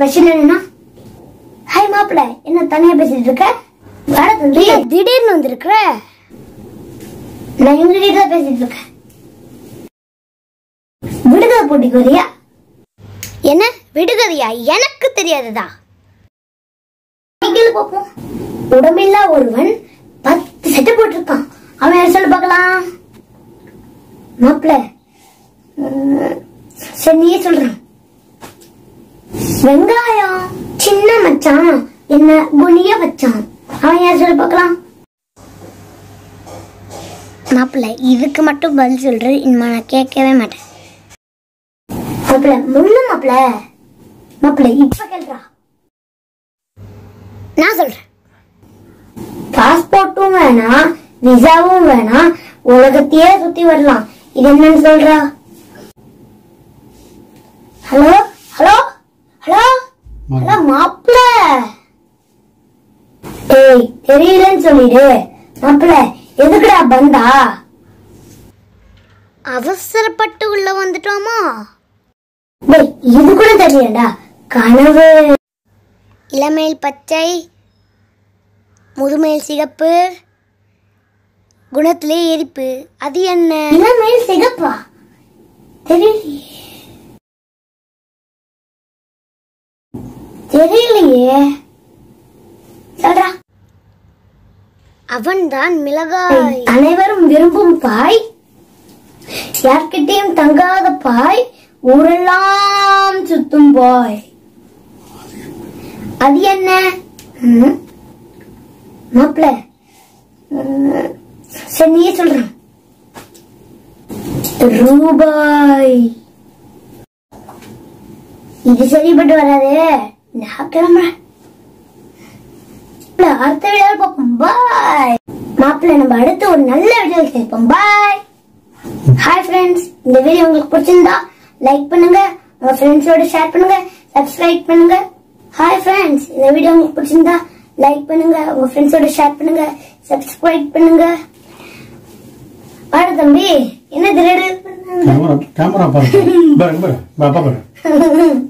Special என்னன்னா hi மாப்பிள்ள என்ன தனியா பேசிட்டு இருக்க? வர தம்பி. திடீர்னு வந்திருக்கிற? நான் எங்க வீட்டுல பேசிட்டு இருக்கேன். விடுதலை போட்டிக்கு வரியா? என்ன? விடுகதையா எனக்கு தெரியாததா பார்ப்போம் உடம்பில்லா ஒருவன் பத்து செட்டு போட்டிருக்கான். அவன் யார் சொல்லு பார்க்கலாம். மாப்பிள்ள சரி நீயே சொல்றேன். வெங்காயம் சின்ன மச்சான் என்ன குனிய வச்சான். அவன் யார் சொல்லி பார்க்கலாம்? மாப்பிள்ள இதுக்கு மட்டும் பதில் சொல்றது இனிமே நான் கேட்கவே மாட்டேன். மாப்பிள்ள முள்ளு மாப்பிள்ள. மாப்பிள்ள இப்ப கேள்றா. நான் சொல்றேன். பாஸ்போர்ட்டும் வேணாம் விசாவும் வேணாம் உலகத்தையே சுத்தி வரலாம். இது என்னன்னு சொல்றா? ஹலோ? ஹலோ மாப்பிள்ள ஏய் தெரியலன்னு சொல்லிடு. மாப்பிள்ள எதுக்குடா பந்தா? அவசரப்பட்டு உள்ள வந்துட்டோமா? டேய் இது கூட தெரியலடா. கனவு. இளமையில் பச்சை முதுமையில் சிகப்பு குணத்திலே எரிப்பு. அது என்ன? இளமையில் சிகப்பா? தெரியலையே. தெரியலையே. சொல்றா அவன்தான் மிளகாய். அனைவரும் விரும்பும் பாய். யார்கிட்டயும் தங்காத பாய். ஊரெல்லாம் சுத்தும் பாய். அது என்ன? ம்? மாப்பிள. ம், சரி நீயே சொல்றேன் ரூபாய். இது சரிப்பட்டு வராது. நான் கிளம்புறேன் அடுத்த வீடியோ பார்ப்போம். பாய் மாப்பிள்ள நம்ம அடுத்து ஒரு நல்ல வீடியோ சேர்ப்போம் பாய் ஹாய் ஃப்ரெண்ட்ஸ் இந்த வீடியோ உங்களுக்கு பிடிச்சிருந்தா லைக் பண்ணுங்க. உங்க ஃப்ரெண்ட்ஸோட ஷேர் பண்ணுங்க. சப்ஸ்கிரைப் பண்ணுங்க. ஹாய் ஃப்ரெண்ட்ஸ் இந்த வீடியோ உங்களுக்கு பிடிச்சிருந்தா லைக் பண்ணுங்க. உங்க ஃப்ரெண்ட்ஸோட ஷேர் பண்ணுங்க. சப்ஸ்கிரைப் பண்ணுங்க. பாரு தம்பி என்ன திருடு கேமரா கேமரா பாருங்க பாருங்க பாருங்க பாப்பா பாருங்க